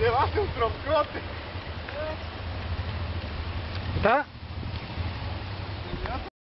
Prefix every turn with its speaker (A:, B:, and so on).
A: llevaste un troncote. ¿Está?